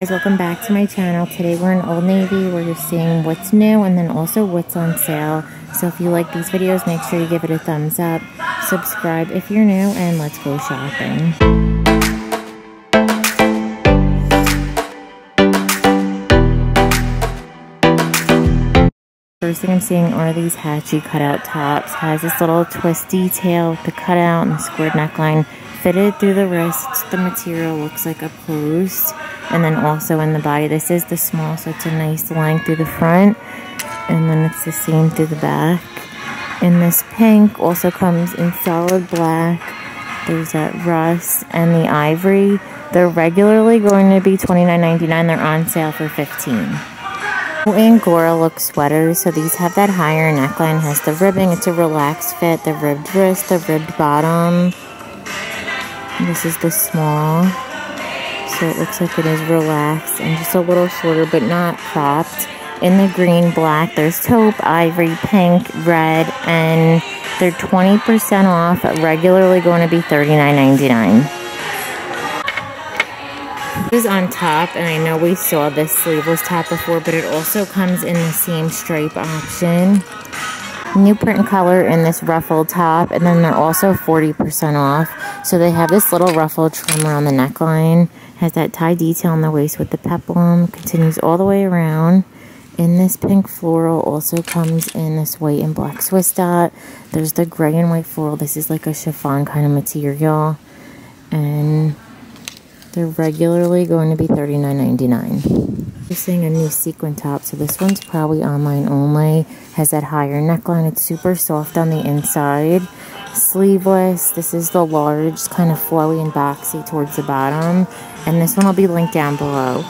guys welcome back to my channel. Today we're in old navy where you're seeing what's new and then also what's on sale. So if you like these videos make sure you give it a thumbs up subscribe if you're new and let's go shopping. First thing I'm seeing are these Hatchy cutout tops. Has this little twist detail with the cutout and the squared neckline fitted through the wrists. The material looks like a post and then also in the body this is the small so it's a nice line through the front. And then it's the same through the back. And this pink also comes in solid black. There's that rust and the ivory. They're regularly going to be $29.99 they're on sale for $15. Angora look sweaters. So these have that higher neckline has the ribbing. It's a relaxed fit the ribbed wrist the ribbed bottom this is the small so it looks like it is relaxed and just a little shorter but not cropped. In the green black there's taupe ivory pink red and they're 20% off. Regularly going to be $39.99 this is on top and I know we saw this sleeveless top before but it also comes in the same stripe option new print color in this ruffled top and then they're also 40% off so they have this little ruffled trim around the neckline has that tie detail on the waist with the peplum. Continues all the way around. In this pink floral also comes in this white and black Swiss dot. There's the gray and white floral. This is like a chiffon kind of material. And they're regularly going to be $39.99. Seeing a new sequin top. So this one's probably online only. Has that higher neckline. It's super soft on the inside sleeveless. This is the large, kind of flowy and boxy towards the bottom. And this one will be linked down below.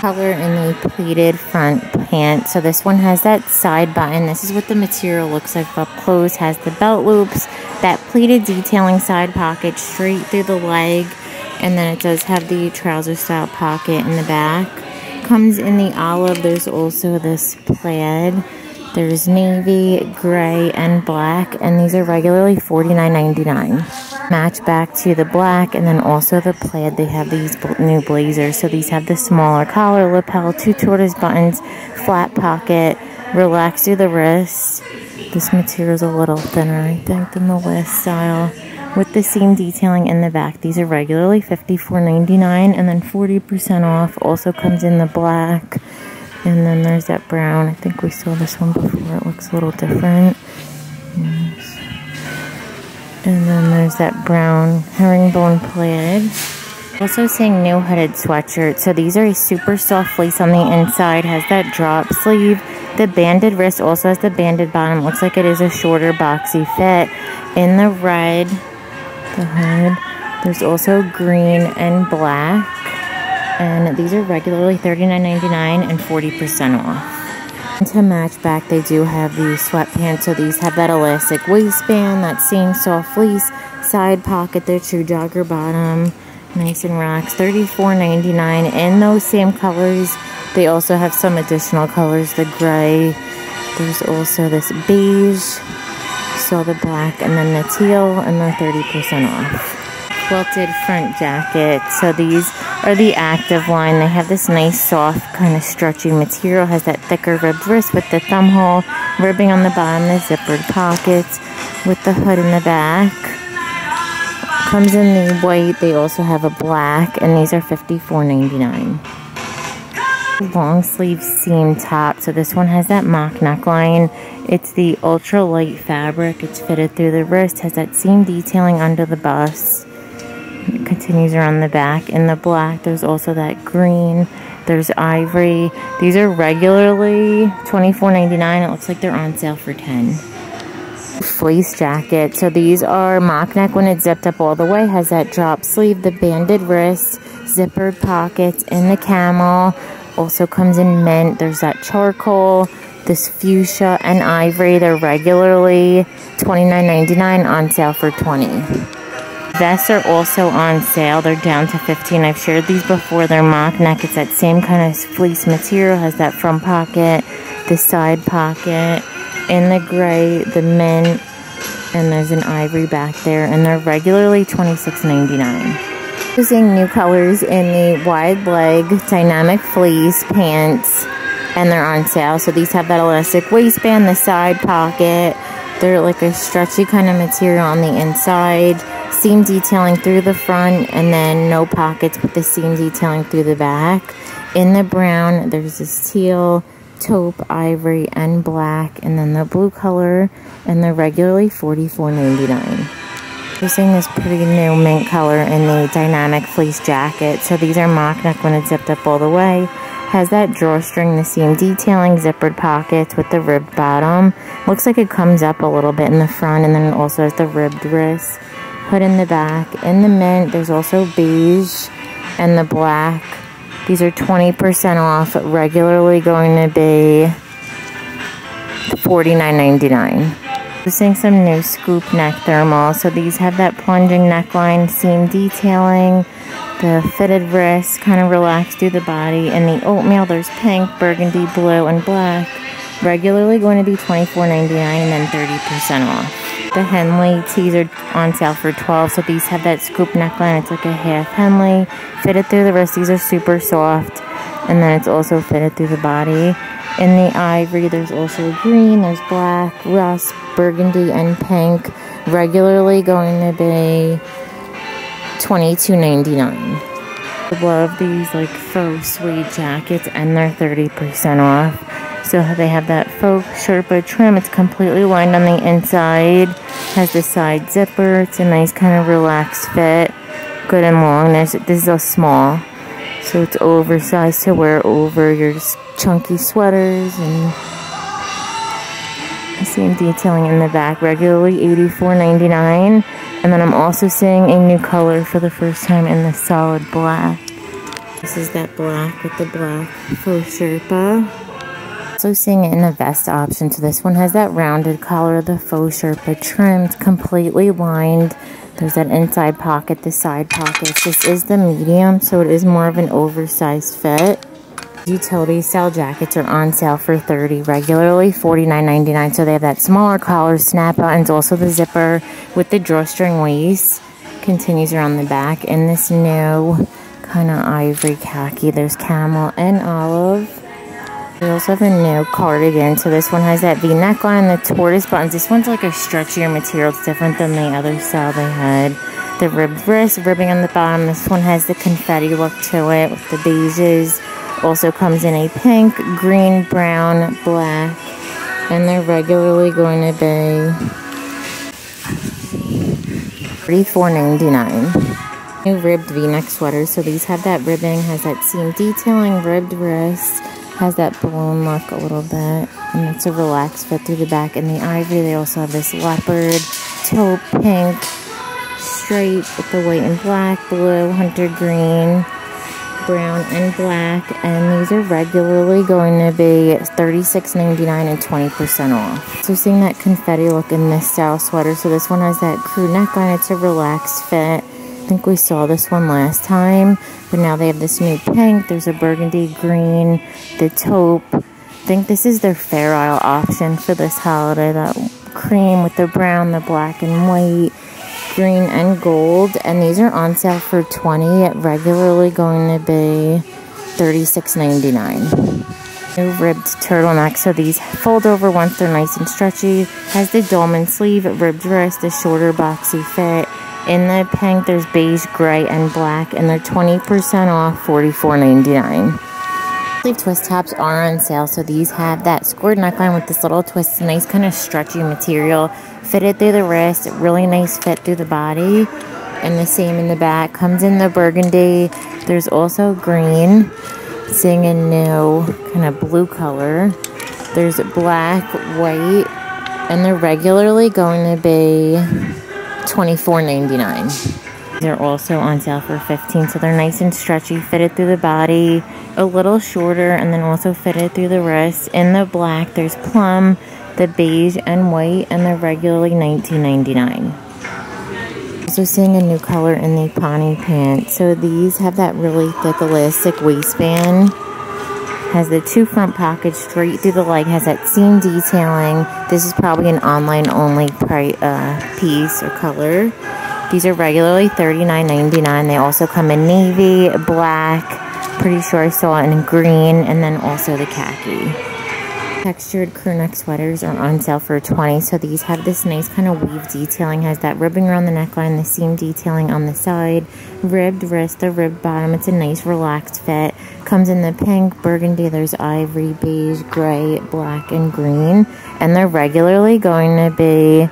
Color in the pleated front pant. So this one has that side button. This is what the material looks like up close. Has the belt loops, that pleated detailing side pocket straight through the leg. And then it does have the trouser style pocket in the back. Comes in the olive. There's also this plaid. There's navy, gray, and black, and these are regularly $49.99. Match back to the black, and then also the plaid. They have these new blazers. So these have the smaller collar, lapel, two tortoise buttons, flat pocket, relax through the wrist. This material is a little thinner, I think, than the last style. With the seam detailing in the back, these are regularly $54.99 and then 40% off. Also comes in the black. And then there's that brown. I think we saw this one before. It looks a little different. Yes. And then there's that brown herringbone plaid. Also seeing new hooded sweatshirt. So these are a super soft fleece on the inside. Has that drop sleeve. The banded wrist also has the banded bottom. Looks like it is a shorter boxy fit. In the red, the hood. There's also green and black and these are regularly $39.99 and 40% off. And to match back, they do have these sweatpants, so these have that elastic waistband, that same soft fleece, side pocket, the true jogger bottom, nice and rocks, $34.99 in those same colors. They also have some additional colors, the gray, there's also this beige, so the black, and then the teal, and they're 30% off. Quilted front jacket, so these are the active line. They have this nice soft kind of stretchy material. Has that thicker ribbed wrist with the thumb hole, ribbing on the bottom, the zippered pockets with the hood in the back. Comes in the white. They also have a black and these are $54.99 long sleeve seam top. So this one has that mock neckline. It's the ultra light fabric. It's fitted through the wrist. Has that seam detailing under the bust. It continues around the back. In the black, there's also that green. There's ivory. These are regularly $24.99. It looks like they're on sale for 10 Fleece jacket. So these are mock neck when it's zipped up all the way. Has that drop sleeve, the banded wrist, zippered pockets, in the camel. Also comes in mint. There's that charcoal, this fuchsia, and ivory. They're regularly $29.99 on sale for 20 Vests are also on sale. They're down to 15 I've shared these before. They're mock neck. It's that same kind of fleece material. Has that front pocket, the side pocket, in the gray, the mint, and there's an ivory back there. And they're regularly $26.99. Using new colors in the wide leg dynamic fleece pants and they're on sale. So these have that elastic waistband, the side pocket. They're like a stretchy kind of material on the inside. Seam detailing through the front and then no pockets with the seam detailing through the back. In the brown, there's this teal, taupe, ivory, and black. And then the blue color and they're regularly $44.99. Using this pretty new mint color in the dynamic fleece jacket. So these are mock neck when it's zipped up all the way. Has that drawstring, the seam detailing, zippered pockets with the ribbed bottom. Looks like it comes up a little bit in the front and then also has the ribbed wrist. Hood in the back. In the mint, there's also beige and the black. These are 20% off, regularly going to be $49.99. Seeing some new scoop neck thermal. So these have that plunging neckline, seam detailing, the fitted wrist, kind of relaxed through the body. And the oatmeal, there's pink, burgundy, blue, and black. Regularly going to be $24.99 and then 30% off. The Henley tees are on sale for 12 so these have that scoop neckline. It's like a half Henley. Fitted through the wrist. These are super soft. And then it's also fitted through the body. In the ivory, there's also green, there's black, rust, burgundy, and pink. Regularly going to be $22.99. I love these like faux suede jackets and they're 30% off. So they have that faux Sherpa trim. It's completely lined on the inside. Has the side zipper. It's a nice kind of relaxed fit. Good and long. There's, this is a small. So it's oversized to wear over your chunky sweaters and see detailing in the back. Regularly $84.99 and then I'm also seeing a new color for the first time in the solid black. This is that black with the black faux sherpa also seeing it in a vest option so this one has that rounded collar the faux sherpa trimmed completely lined. There's that inside pocket the side pockets. This is the medium so it is more of an oversized fit. Utility style jackets are on sale for 30 regularly $49.99 so they have that smaller collar snap buttons also the zipper with the drawstring waist. Continues around the back and this new kind of ivory khaki. There's camel and olive we also have a new cardigan so this one. Has that v neckline the tortoise buttons. This one's like a stretchier material. It's different than the other style they had. The ribbed wrist ribbing on the bottom. This one has the confetti look to it with the beiges. Also comes in a pink, green, brown, black, and they're regularly going to be $34.99. New ribbed v-neck sweaters. So these have that ribbing, has that seam detailing, ribbed wrist, has that balloon look a little bit, and it's a relaxed fit through the back. In the ivory, they also have this leopard, taupe, pink, straight with the white and black, blue, hunter green, brown and black and these are regularly going to be $36.99 and 20% off. So seeing that confetti look in this style sweater. So this one has that crew neckline. It's a relaxed fit. Think we saw this one last time, but now they have this new pink. There's a burgundy green, the taupe. I think this is their Fair Isle option for this holiday. That cream with the brown, the black and white green and gold and these are on sale for 20 at regularly going to be 36.99 new ribbed turtleneck so these fold over once they're nice and stretchy has the dolman sleeve ribbed wrist the shorter boxy fit in the pink there's beige gray and black and they're 20% off 44.99 sleeve twist tops are on sale so these have that scored neckline with this little twist nice kind of stretchy material fitted through the wrist, really nice fit through the body, and the same in the back. Comes in the burgundy. There's also green, seeing a new kind of blue color. There's black, white, and they're regularly going to be $24.99. They're also on sale for 15 so they're nice and stretchy, fitted through the body, a little shorter, and then also fitted through the wrist. In the black, there's plum, the beige and white, and they're regularly $19.99. Also seeing a new color in the Ponte pants. So these have that really thick elastic waistband. Has the two front pockets straight through the leg. Has that seam detailing. This is probably an online only uh, piece or color. These are regularly $39.99. They also come in navy, black, pretty sure I saw it in green, and then also the khaki textured crew neck sweaters are on sale for 20 so these have this nice kind of weave detailing has that ribbing around the neckline the seam detailing on the side ribbed wrist the ribbed bottom it's a nice relaxed fit. Comes in the pink burgundy there's ivory beige gray black and green and they're regularly going to be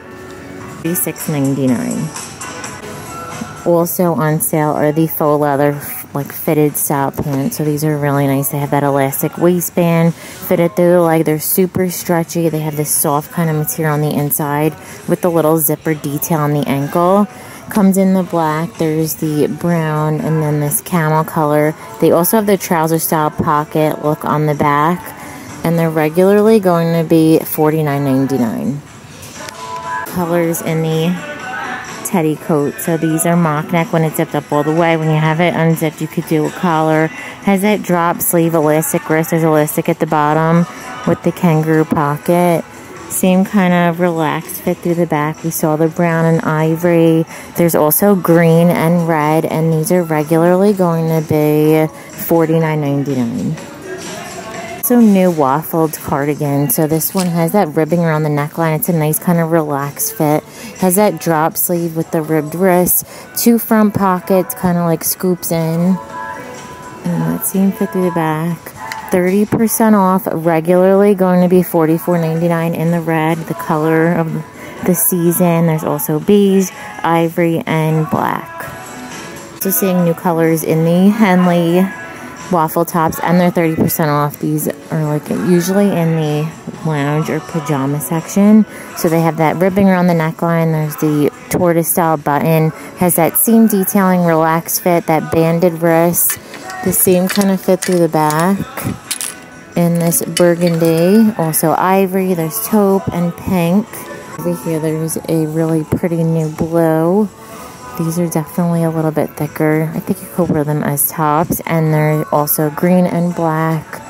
$36.99 also on sale are the faux leather like fitted style pants. So these are really nice. They have that elastic waistband fitted through the leg. They're super stretchy. They have this soft kind of material on the inside with the little zipper detail on the ankle. Comes in the black. There's the brown and then this camel color. They also have the trouser style pocket look on the back. And they're regularly going to be $49.99. Colors in the teddy coat. So these are mock neck when it's zipped up all the way. When you have it unzipped, you could do a collar. Has that drop sleeve elastic wrist. There's elastic at the bottom with the kangaroo pocket. Same kind of relaxed fit through the back. We saw the brown and ivory. There's also green and red, and these are regularly going to be $49.99 also new waffled cardigan. So this one has that ribbing around the neckline. It's a nice kind of relaxed fit. Has that drop sleeve with the ribbed wrist. Two front pockets, kind of like scoops in. And let's see him fit through the back. 30% off, regularly going to be $44.99 in the red, the color of the season. There's also beige, ivory, and black. So seeing new colors in the Henley waffle tops and they're 30% off. These are like usually in the lounge or pajama section. So they have that ribbing around the neckline. There's the tortoise style button. Has that seam detailing, relaxed fit, that banded wrist. The seam kind of fit through the back. In this burgundy, also ivory, there's taupe and pink. Over here there's a really pretty new blue. These are definitely a little bit thicker. I think you could wear them as tops. And they're also green and black.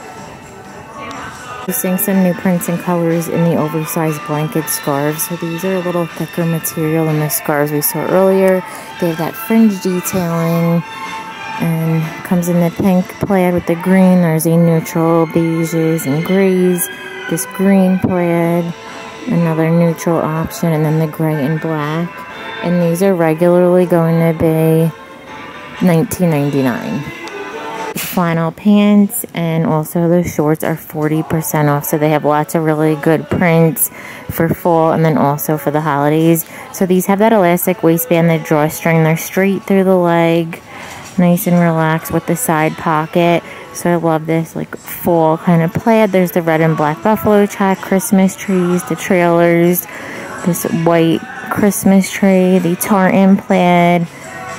We're seeing some new prints and colors in the oversized blanket scarves. So these are a little thicker material than the scarves we saw earlier. They have that fringe detailing and comes in the pink plaid with the green. There's a neutral beiges and grays. This green plaid, another neutral option, and then the gray and black and these are regularly going to be $19.99 flannel pants and also the shorts are 40% off so they have lots of really good prints for fall and then also for the holidays. So these have that elastic waistband the drawstring they're straight through the leg nice and relaxed with the side pocket. So I love this like fall kind of plaid. There's the red and black buffalo check Christmas trees the trailers this white Christmas tree, the tartan plaid,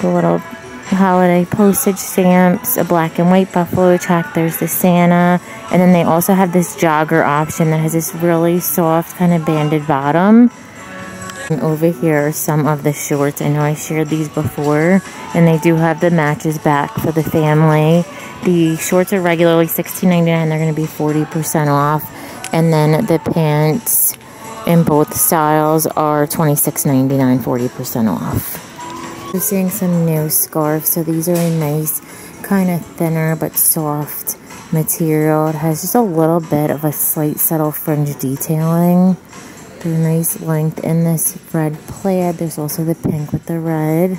the little holiday postage stamps, a black and white buffalo check. There's the Santa. And then they also have this jogger option that has this really soft kind of banded bottom. And over here are some of the shorts. I know I shared these before. And they do have the matches back for the family. The shorts are regularly $16.99. They're going to be 40% off. And then the pants in both styles are $26.99, 40% off. We're seeing some new scarves. So these are a nice, kind of thinner but soft material. It has just a little bit of a slight subtle fringe detailing. They're nice length in this red plaid. There's also the pink with the red.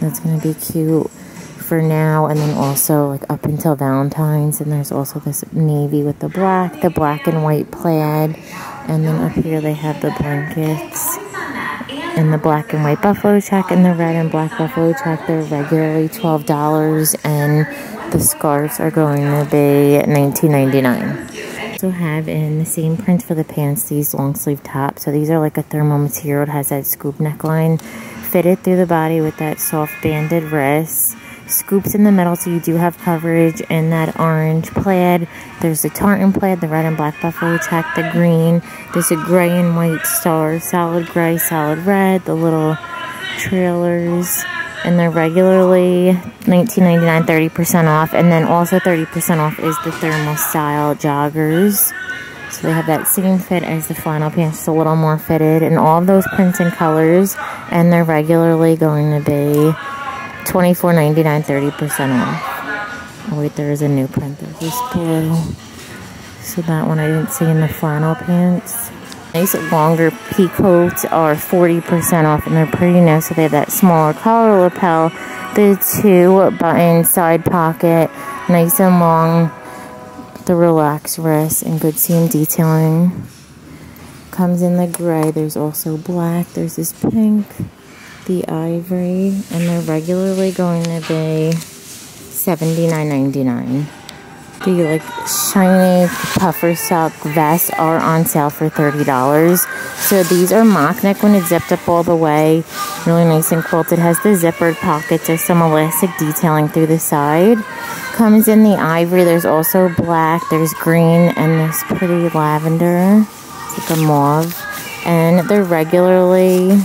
That's going to be cute for now and then also like up until Valentine's and there's also this navy with the black, the black and white plaid and then up here they have the blankets and the black and white buffalo check and the red and black buffalo check. They're regularly $12 and the scarves are going to be $19.99. Also have in the same print for the pants these long sleeve tops. So these are like a thermal material. It has that scoop neckline fitted through the body with that soft banded wrist scoops in the middle so you do have coverage in that orange plaid. There's the tartan plaid, the red and black buffalo check, the green. There's a gray and white star, solid gray, solid red, the little trailers. And they're regularly $19.99, 30% off. And then also 30% off is the thermal style joggers. So they have that same fit as the flannel pants, just a little more fitted. And all those prints and colors. And they're regularly going to be $24.99, 30% off. Oh wait, there is a new print. There's this blue. So that one I didn't see in the flannel pants. Nice longer pea coats are 40% off and they're pretty nice. So they have that smaller collar lapel, the two button side pocket, nice and long, the relaxed wrist and good seam detailing. Comes in the gray. There's also black. There's this pink, the ivory, and they're regularly going to be $79.99. The like shiny puffer sock vests are on sale for $30. So these are mock neck when it's zipped up all the way. Really nice and quilted. Has the zippered pockets. There's some elastic detailing through the side. Comes in the ivory. There's also black. There's green and this pretty lavender. It's like a mauve. And they're regularly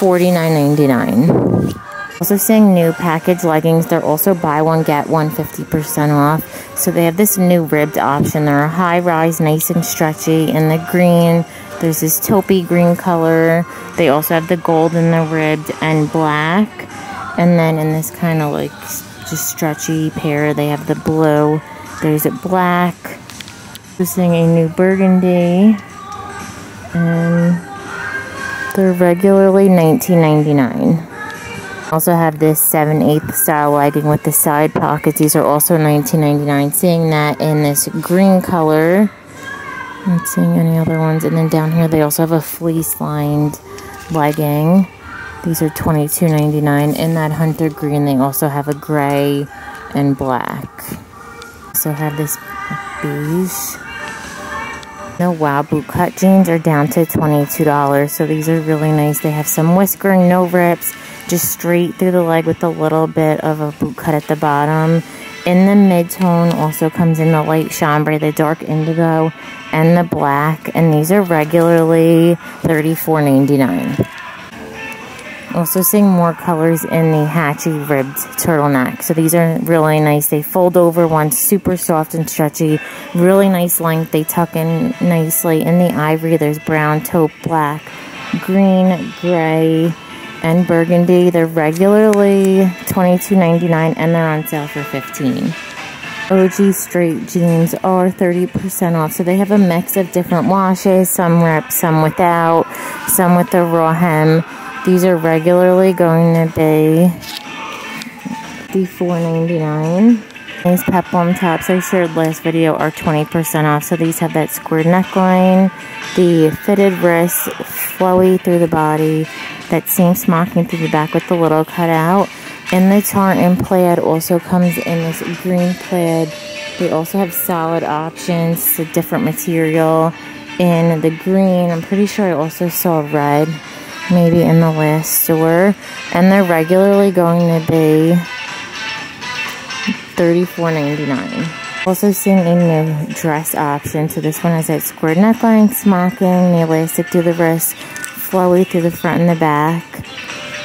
$49.99. Also seeing new package leggings. They're also buy one, get one 50% off. So they have this new ribbed option. They're a high rise, nice and stretchy. In the green, there's this taupey green color. They also have the gold in the ribbed and black. And then in this kind of like just stretchy pair, they have the blue. There's a black. We're seeing a new burgundy. And they're regularly $19.99. Also have this 7 8 style legging with the side pockets. These are also $19.99. Seeing that in this green color. Not seeing any other ones. And then down here they also have a fleece lined legging. These are $22.99. In that hunter green they also have a gray and black. Also have this beige. No wow boot cut jeans are down to $22. So these are really nice. They have some whiskering, no rips just straight through the leg with a little bit of a boot cut at the bottom. In the mid-tone also comes in the light chambray, the dark indigo, and the black. And these are regularly $34.99. Also seeing more colors in the hatchy ribbed turtleneck. So these are really nice. They fold over once, super soft and stretchy. Really nice length. They tuck in nicely. In the ivory, there's brown, taupe, black, green, gray, and burgundy. They're regularly $22.99 and they're on sale for 15 OG straight jeans are 30% off. So they have a mix of different washes, some ripped, some without, some with the raw hem. These are regularly going to be the $4.99. These peplum tops I shared last video are 20% off. So these have that squared neckline, the fitted wrist, flowy through the body, that same smocking through the back with the little cutout. And the tartan plaid also comes in this green plaid. They also have solid options, a different material in the green. I'm pretty sure I also saw red maybe in the last store. And they're regularly going to be $34.99. Also seeing a new dress option. So this one has that squared neckline, smocking, the elastic through the wrist, flowy through the front and the back.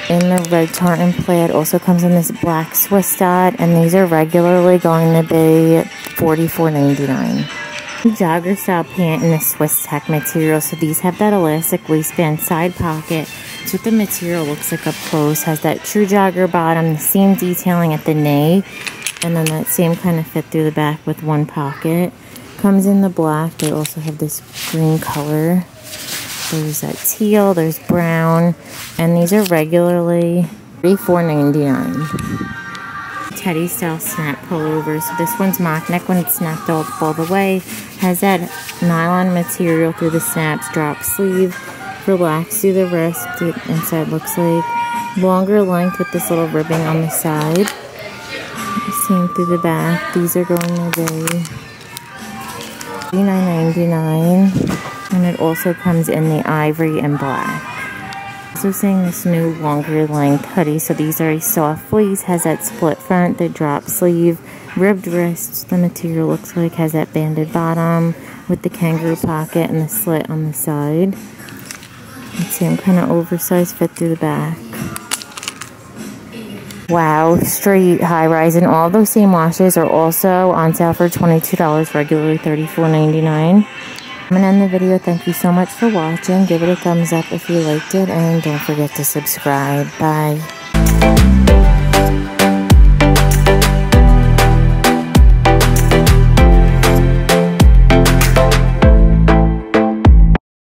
In the red tartan plaid also comes in this black Swiss dot, and these are regularly going to be $44.99. Jogger style pant in the Swiss tech material. So these have that elastic waistband side pocket. So what the material looks like up close. Has that true jogger bottom, the same detailing at the knee, and then that same kind of fit through the back with one pocket. Comes in the black. They also have this green color. There's that teal, there's brown, and these are regularly $34.99. Teddy style snap pullover. So this one's mock neck when it's snapped all, all the way. Has that nylon material through the snaps, drop sleeve, relaxed through the wrist, the inside looks like. Longer length with this little ribbing on the side. Same through the back. These are going be $39.99 and it also comes in the ivory and black. Also seeing this new longer length hoodie. So these are a soft fleece, has that split front, the drop sleeve, ribbed wrists. The material looks like has that banded bottom with the kangaroo pocket and the slit on the side. Same kind of oversized fit through the back. Wow, straight high rise. And all those same washes are also on sale for $22, regularly $34.99. I'm going to end the video. Thank you so much for watching. Give it a thumbs up if you liked it. And don't forget to subscribe. Bye.